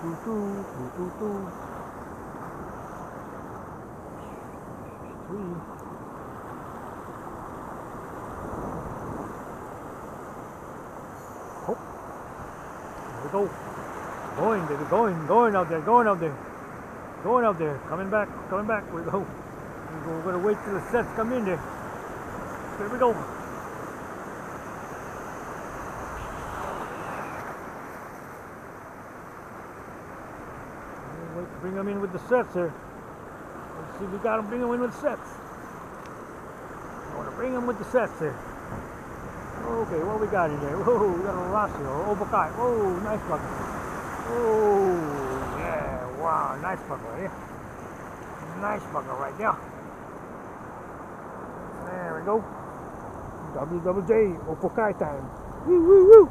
嘟嘟嘟嘟嘟。Oh. There we go. Going, baby, going, going out there, going out there. Going out there, coming back, coming back. We go. We go. We're gonna wait till the sets come in there. There we go. Bring them in with the sets here. Let's see if we got them. Bring them in with sets. Want to bring them with the sets here. Okay, what we got in there? Whoa, we got a Rossio, Opokai. Whoa, nice bucket. Oh, yeah, wow, nice bucket right here. Nice bucket right there. There we go. WWJ, Opokai time. Woo, woo, woo.